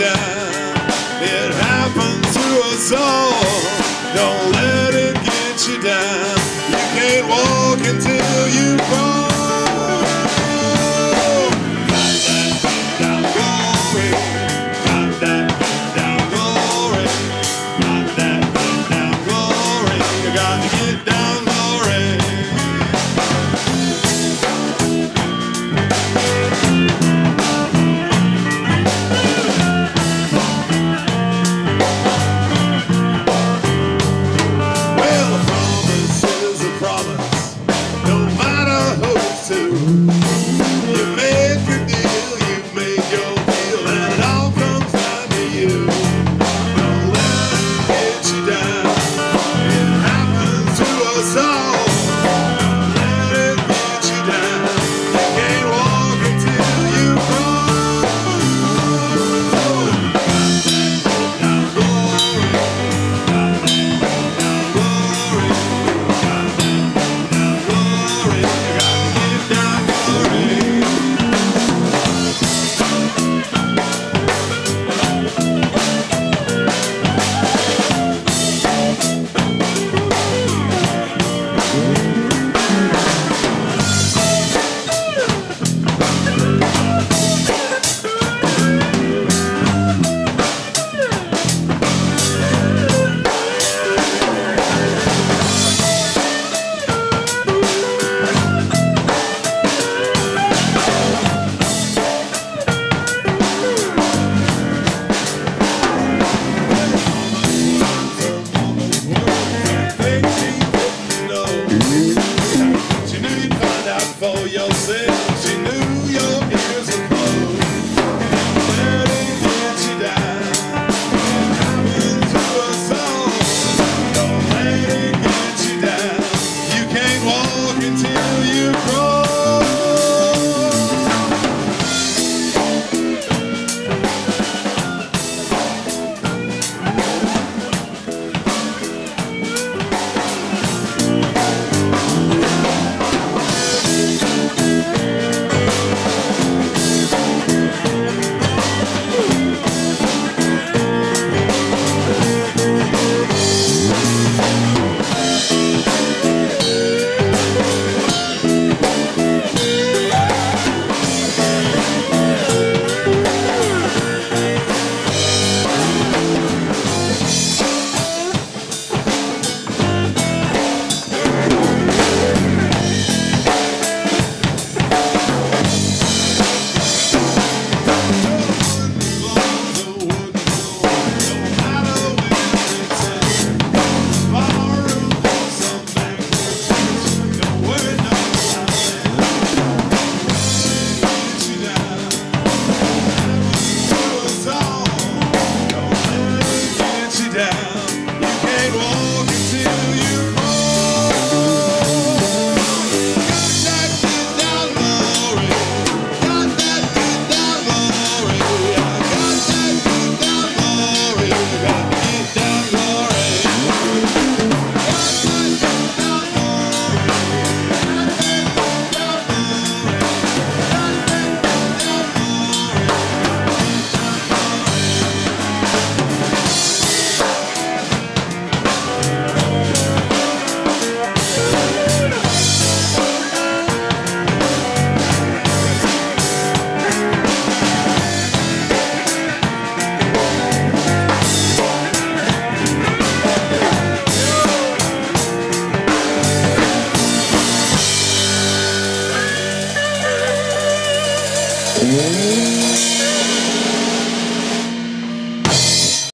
It happened to us all. Don't let it get you down. You can't walk until you fall. Música